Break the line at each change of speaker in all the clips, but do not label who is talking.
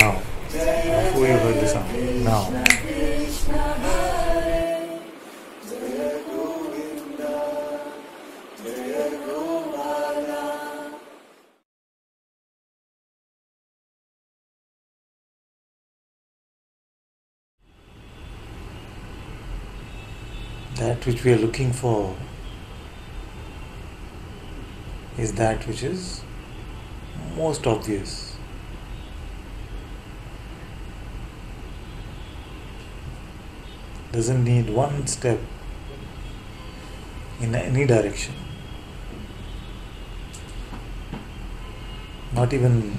Now. Before you heard the sound. Now. That which we are looking for is that which is most obvious. Doesn't need one step in any direction. Not even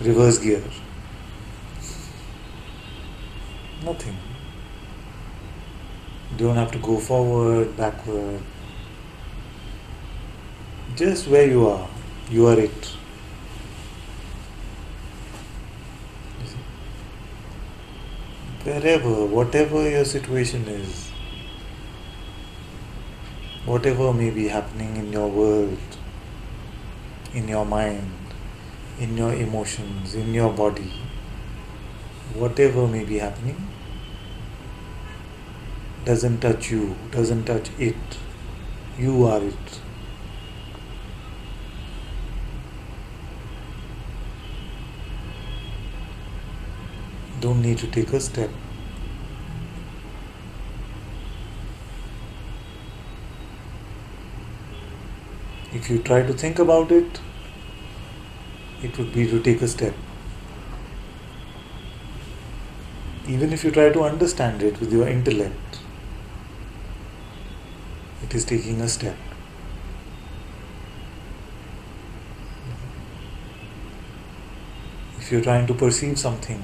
reverse gear. Nothing. You don't have to go forward, backward. Just where you are, you are it. You see? Wherever, whatever your situation is, whatever may be happening in your world, in your mind, in your emotions, in your body, whatever may be happening, doesn't touch you, doesn't touch it. You are it. Don't need to take a step. If you try to think about it, it would be to take a step. Even if you try to understand it with your intellect, it is taking a step. If you're trying to perceive something,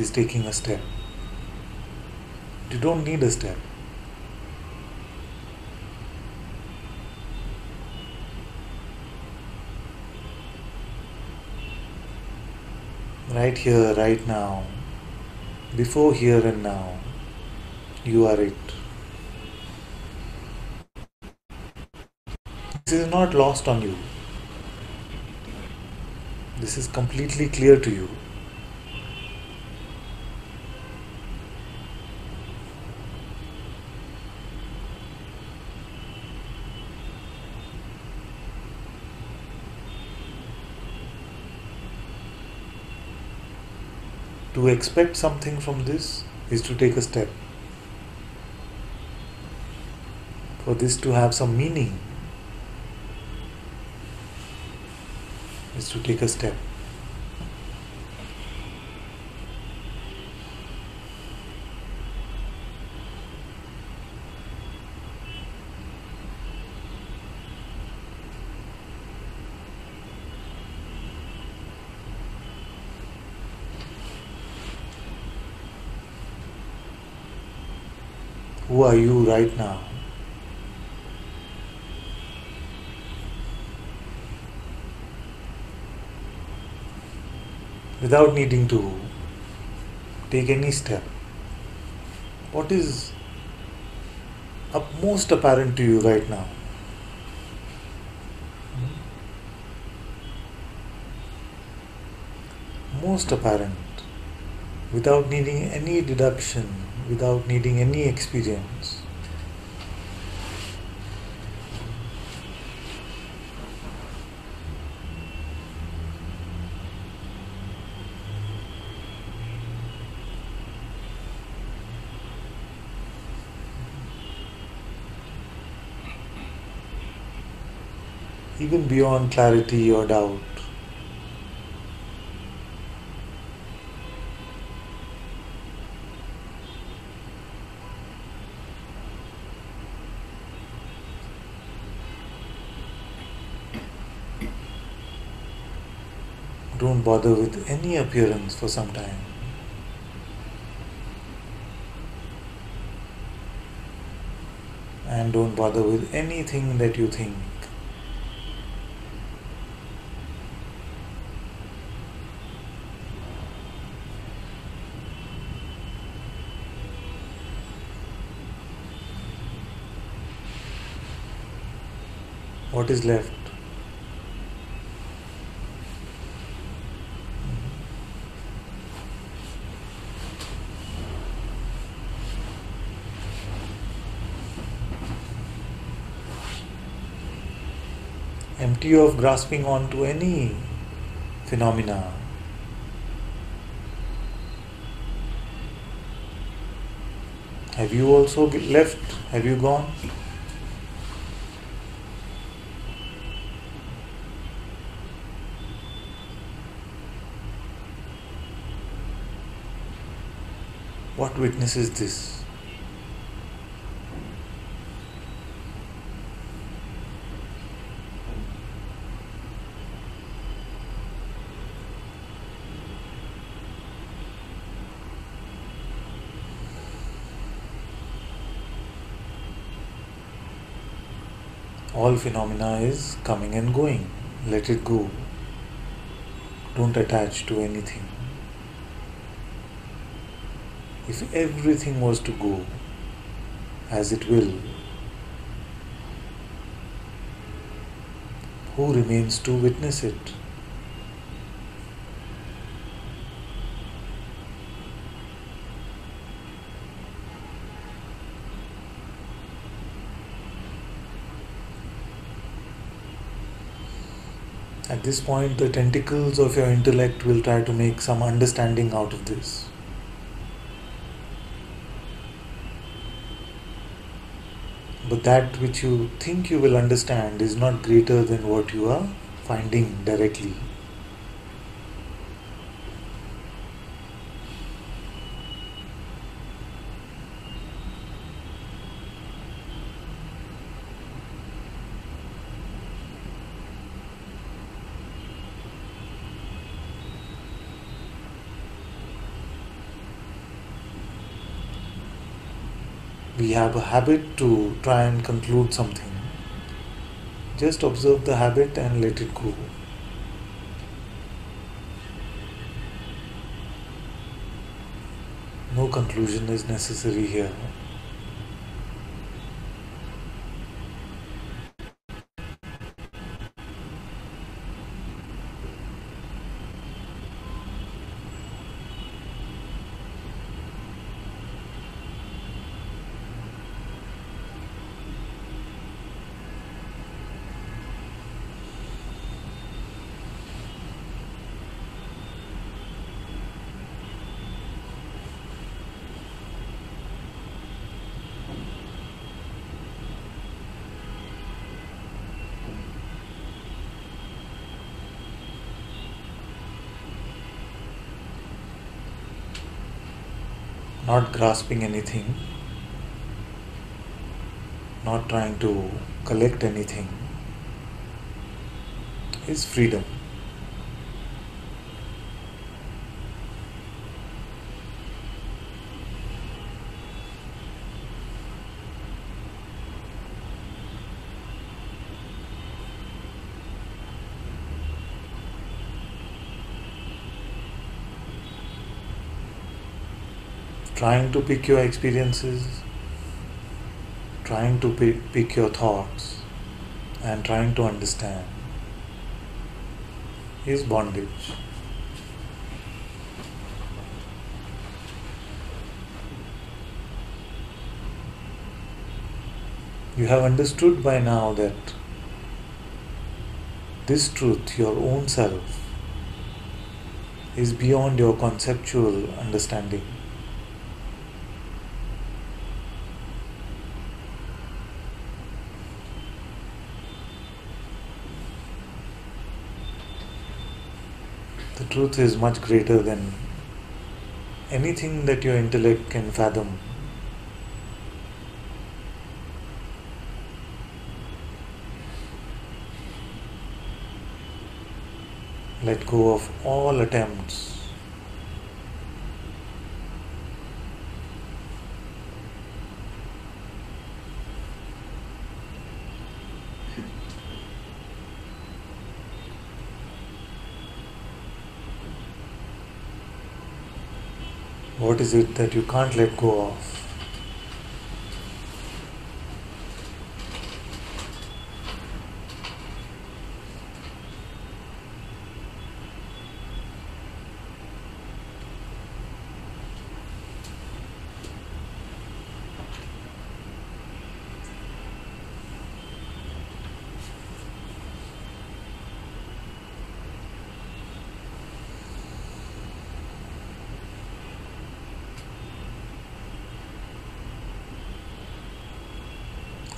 is taking a step. You don't need a step. Right here, right now, before here and now, you are it. This is not lost on you. This is completely clear to you. To expect something from this is to take a step. For this to have some meaning is to take a step. Who are you right now? Without needing to take any step. What is most apparent to you right now? Most apparent. Without needing any deduction, without needing any experience. Even beyond clarity or doubt. Don't bother with any appearance for some time. And don't bother with anything that you think. What is left? Empty of grasping onto any phenomena. Have you also left? Have you gone? What witnesses this? All phenomena is coming and going. Let it go. Don't attach to anything. If everything was to go as it will, who remains to witness it? At this point, the tentacles of your intellect will try to make some understanding out of this. But that which you think you will understand is not greater than what you are finding directly. we have a habit to try and conclude something. Just observe the habit and let it go. No conclusion is necessary here. Not grasping anything, not trying to collect anything, is freedom. Trying to pick your experiences, trying to pick your thoughts, and trying to understand is bondage. You have understood by now that this truth, your own self, is beyond your conceptual understanding. Truth is much greater than anything that your intellect can fathom. Let go of all attempts What is it that you can't let go of?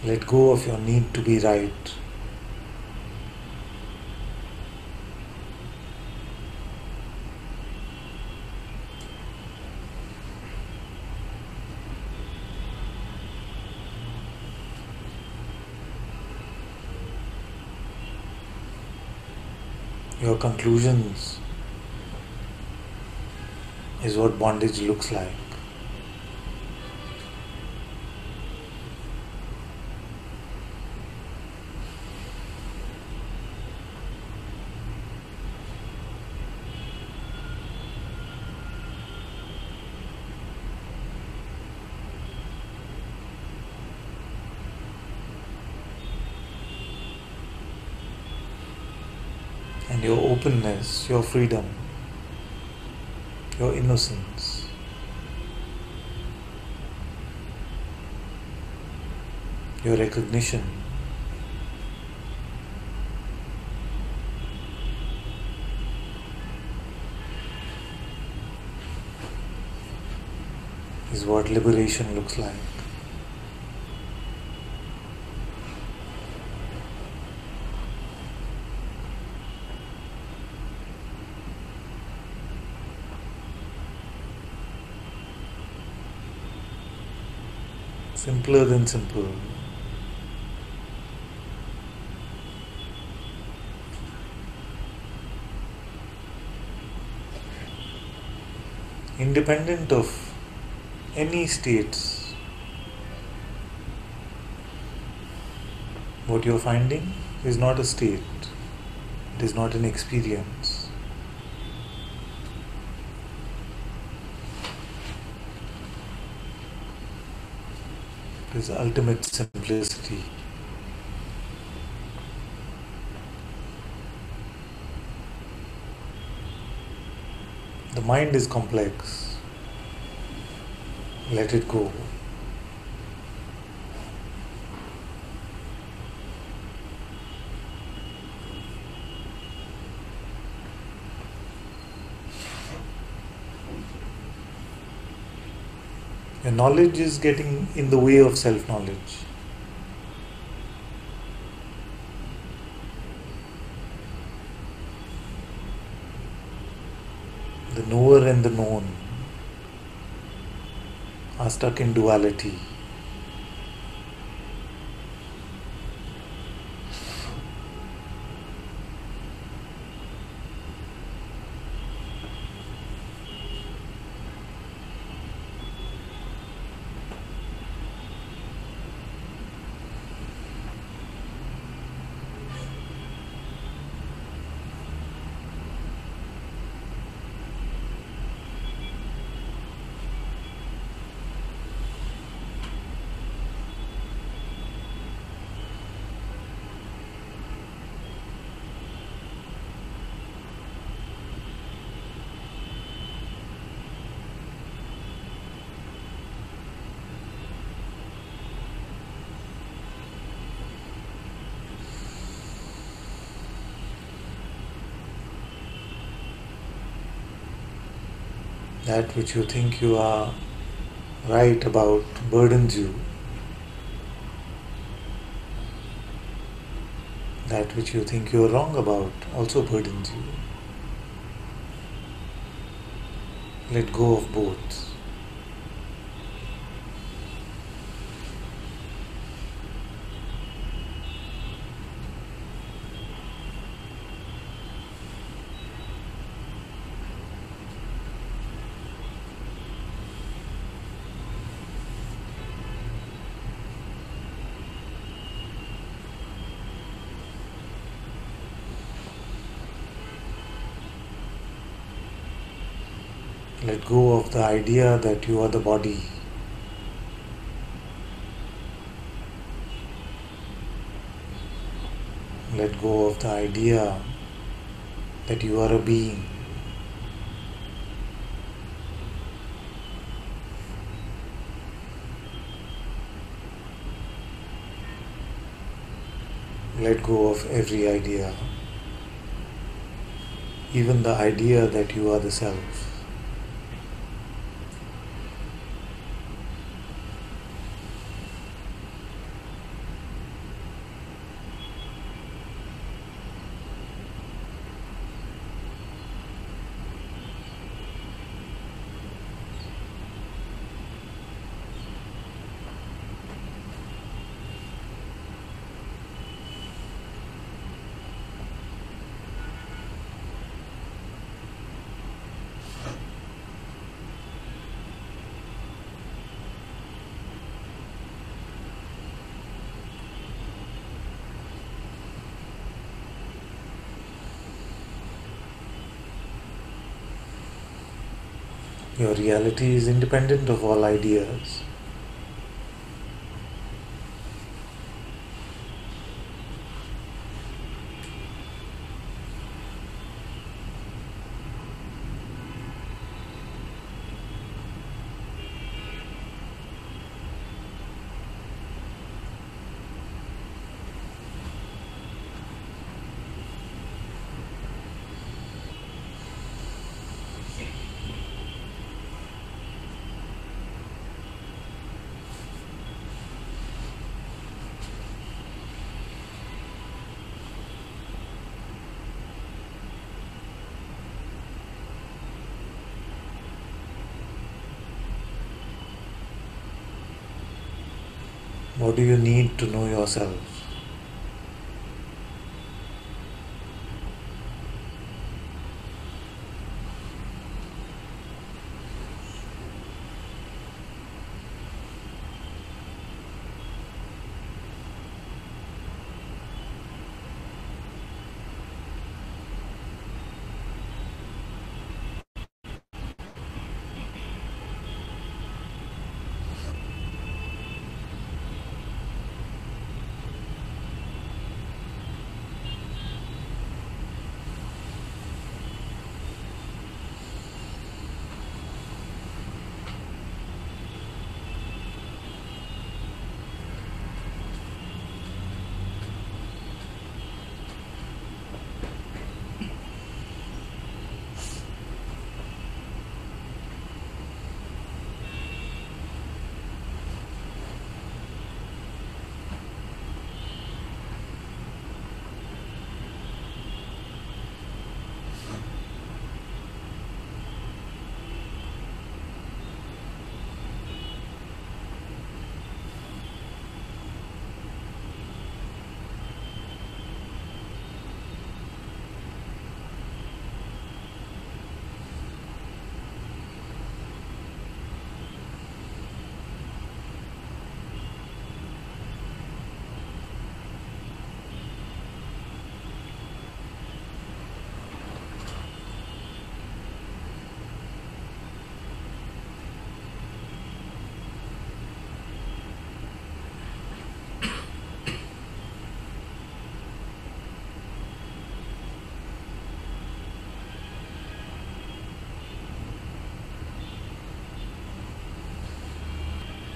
Let go of your need to be right. Your conclusions is what bondage looks like. and your your freedom, your innocence. Your recognition is what liberation looks like. Simpler than simple. Independent of any states, what you're finding is not a state, it is not an experience. Is ultimate simplicity. The mind is complex. Let it go. Your knowledge is getting in the way of self knowledge. The knower and the known are stuck in duality. That which you think you are right about burdens you. That which you think you are wrong about also burdens you. Let go of both. Let go of the idea that you are the body. Let go of the idea that you are a being. Let go of every idea, even the idea that you are the self. Your reality is independent of all ideas. What do you need to know yourself?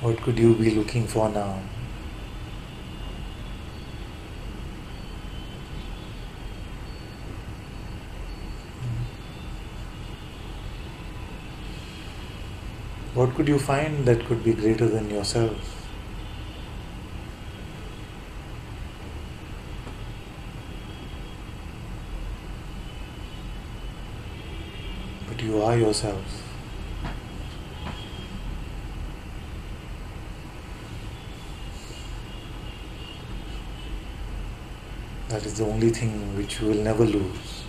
What could you be looking for now? What could you find that could be greater than yourself? But you are yourself. That is the only thing which you will never lose.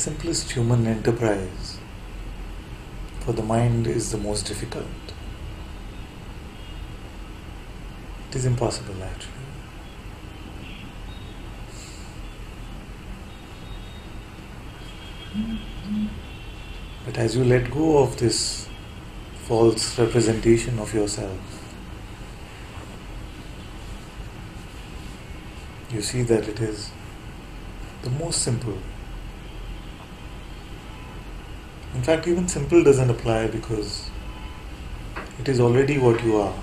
simplest human enterprise for the mind is the most difficult. It is impossible actually. But as you let go of this false representation of yourself, you see that it is the most simple in fact, even simple doesn't apply because it is already what you are.